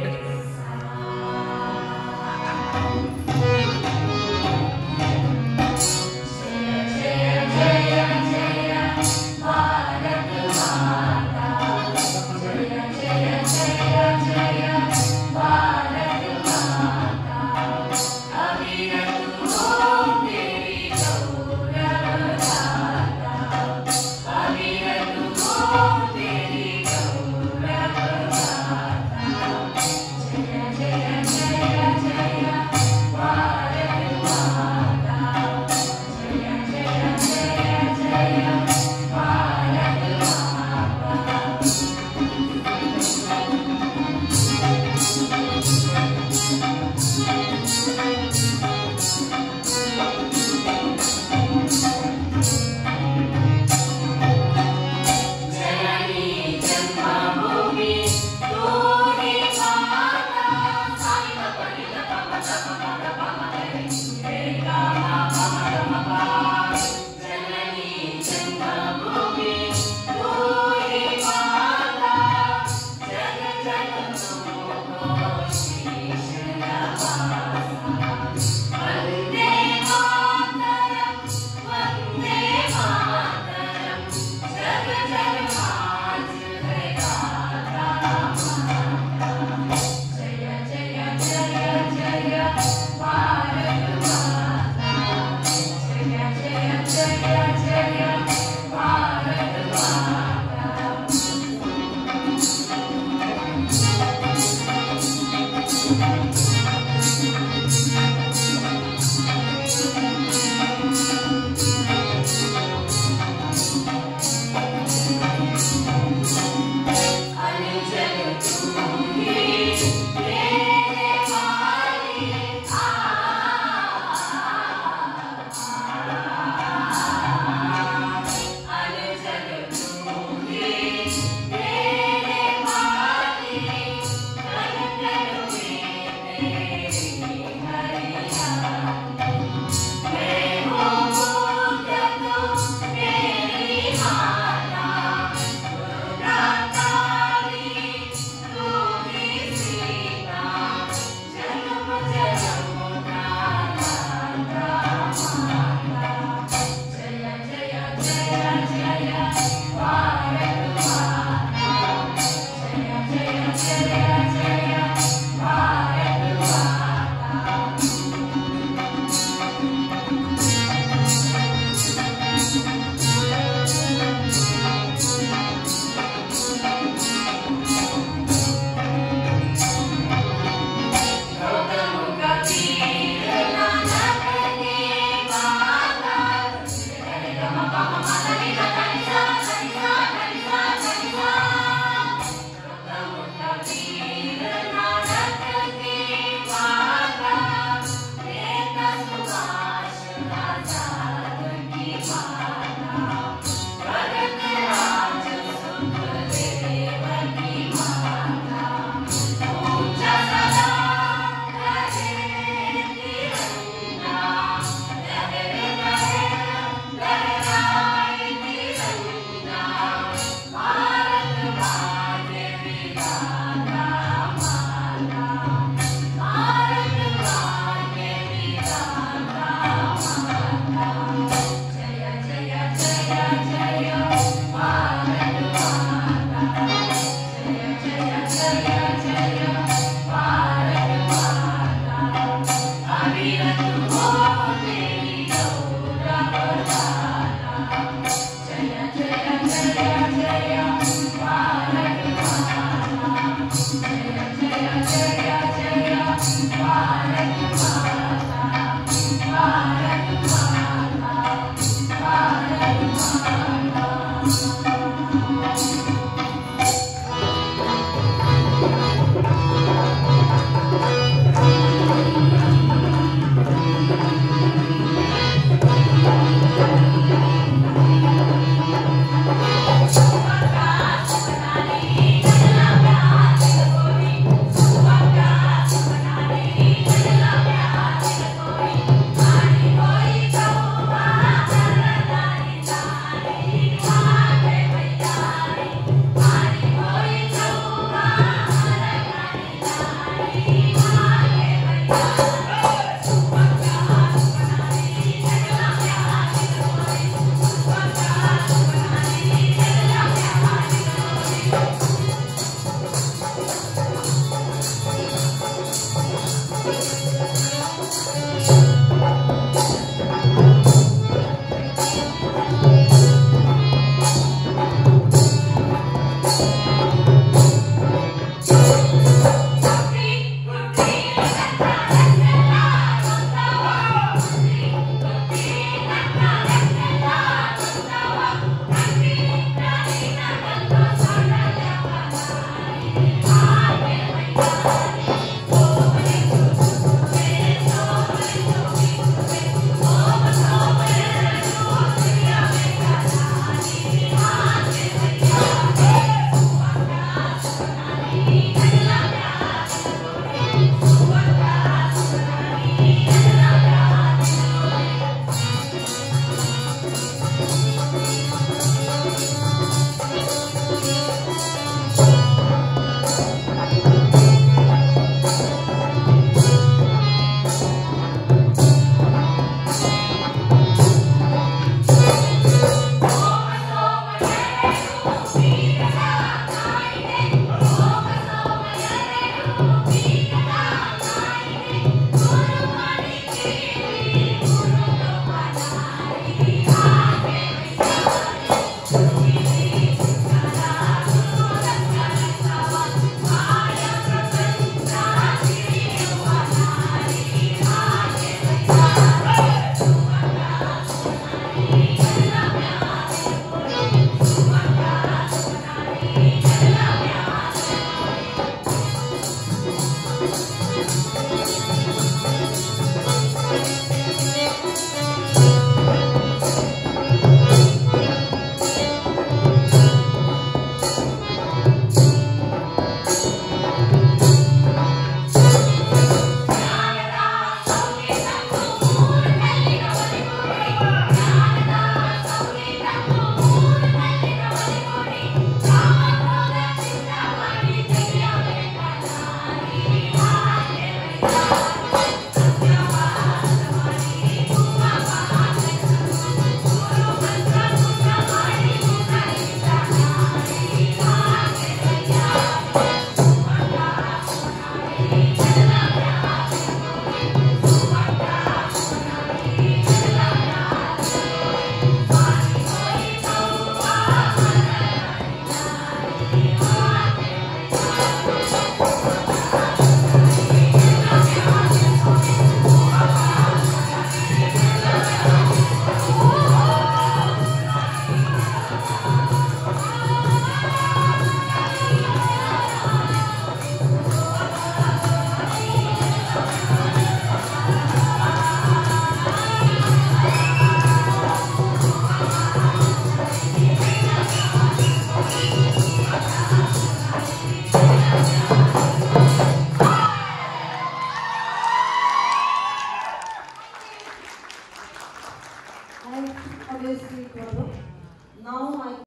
Lord 감사합니다.